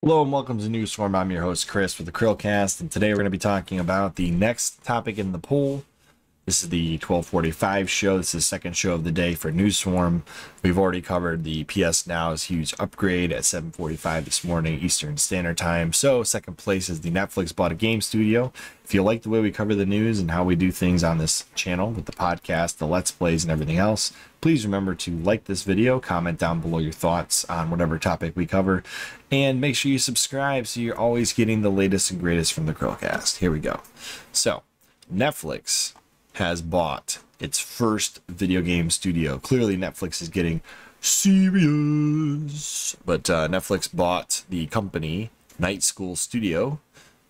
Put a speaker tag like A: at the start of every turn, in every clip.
A: Hello and welcome to News Swarm. I'm your host Chris with the Chrillcast, and today we're going to be talking about the next topic in the poll. This is the 1245 show. This is the second show of the day for News Swarm. We've already covered the PS Now's huge upgrade at 7:45 this morning Eastern Standard Time. So second place is the Netflix bought a game studio. If you like the way we cover the news and how we do things on this channel with the podcast, the Let's Plays, and everything else, please remember to like this video, comment down below your thoughts on whatever topic we cover, and make sure you subscribe so you're always getting the latest and greatest from the Chrillcast. Here we go. So, Netflix has bought its first video game studio. Clearly, Netflix is getting serious. But uh, Netflix bought the company Night School Studio,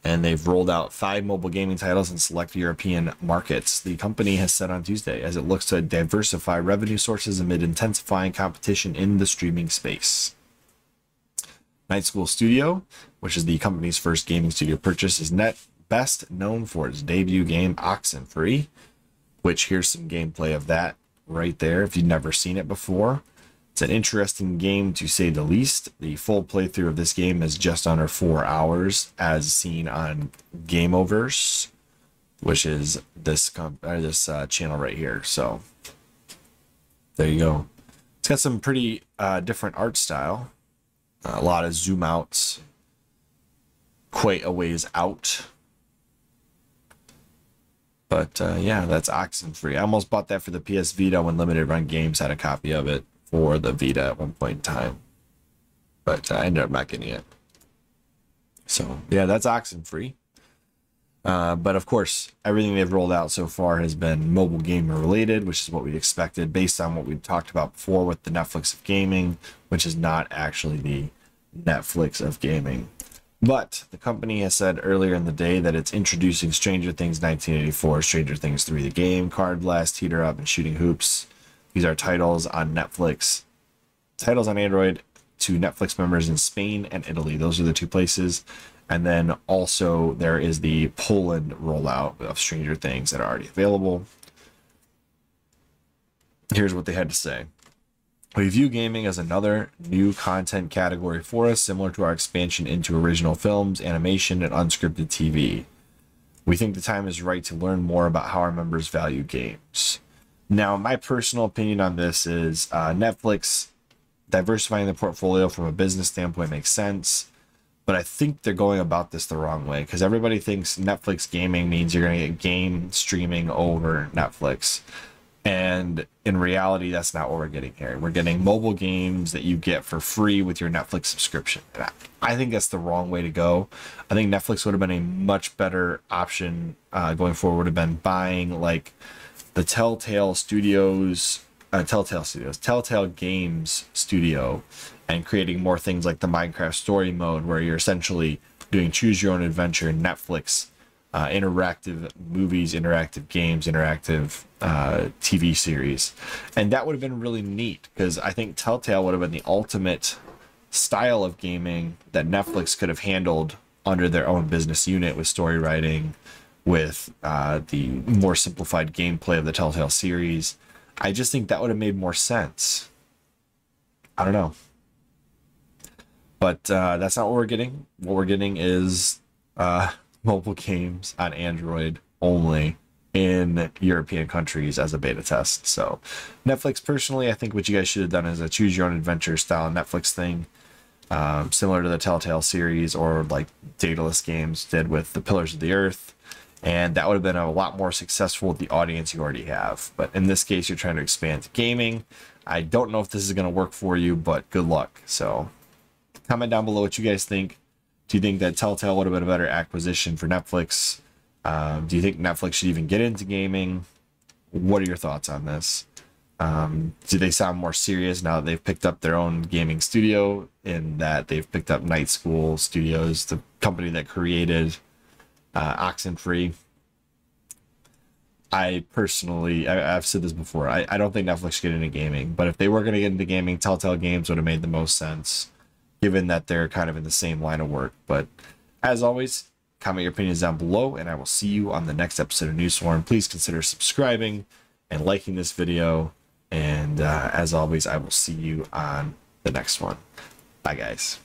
A: and they've rolled out five mobile gaming titles in select European markets. The company has said on Tuesday as it looks to diversify revenue sources amid intensifying competition in the streaming space. Night School Studio, which is the company's first gaming studio purchase, is net best known for its debut game Oxen Oxenfree, which here's some gameplay of that right there if you've never seen it before. It's an interesting game to say the least. The full playthrough of this game is just under four hours, as seen on Game Overs, which is this uh, this uh, channel right here. So there you go. It's got some pretty uh, different art style. a lot of zoom outs, quite a ways out but uh, yeah, that's Oxenfree. I almost bought that for the PS Vita when Limited Run Games had a copy of it for the Vita at one point in time. But uh, I ended up not getting it. So yeah, that's Oxenfree. Uh, but of course, everything they've rolled out so far has been mobile gamer related, which is what we expected based on what we've talked about before with the Netflix of gaming, which is not actually the Netflix of gaming. But the company has said earlier in the day that it's introducing Stranger Things 1984, Stranger Things 3 the game, Card Blast, Teeter Up, and Shooting Hoops. These are titles on Netflix, titles on Android to Netflix members in Spain and Italy. Those are the two places. And then also there is the Poland rollout of Stranger Things that are already available. Here's what they had to say. We view gaming as another new content category for us, similar to our expansion into original films, animation, and unscripted TV. We think the time is right to learn more about how our members value games. Now, my personal opinion on this is uh, Netflix diversifying the portfolio from a business standpoint makes sense, but I think they're going about this the wrong way because everybody thinks Netflix gaming means you're going to get game streaming over Netflix. And in reality, that's not what we're getting here. We're getting mobile games that you get for free with your Netflix subscription. I think that's the wrong way to go. I think Netflix would have been a much better option uh, going forward. Would have been buying like the Telltale Studios, uh, Telltale Studios, Telltale Games Studio, and creating more things like the Minecraft Story Mode, where you're essentially doing choose your own adventure Netflix uh, interactive movies, interactive games, interactive uh, TV series. And that would have been really neat because I think Telltale would have been the ultimate style of gaming that Netflix could have handled under their own business unit with story writing, with uh, the more simplified gameplay of the Telltale series. I just think that would have made more sense. I don't know. But uh, that's not what we're getting. What we're getting is uh, mobile games on Android only in European countries as a beta test. So, Netflix, personally, I think what you guys should have done is a choose your own adventure style Netflix thing, um, similar to the Telltale series or like Daedalus Games did with the Pillars of the Earth. And that would have been a lot more successful with the audience you already have. But in this case, you're trying to expand to gaming. I don't know if this is going to work for you, but good luck. So, comment down below what you guys think. Do you think that Telltale would have been a better acquisition for Netflix? Um, do you think Netflix should even get into gaming? What are your thoughts on this? Um, do they sound more serious now that they've picked up their own gaming studio in that they've picked up Night School Studios, the company that created uh, Oxenfree? I personally, I, have said this before, I, I don't think Netflix should get into gaming, but if they were going to get into gaming, Telltale Games would have made the most sense given that they're kind of in the same line of work. But as always, comment your opinions down below, and I will see you on the next episode of News Swarm. Please consider subscribing and liking this video. And uh, as always, I will see you on the next one. Bye, guys.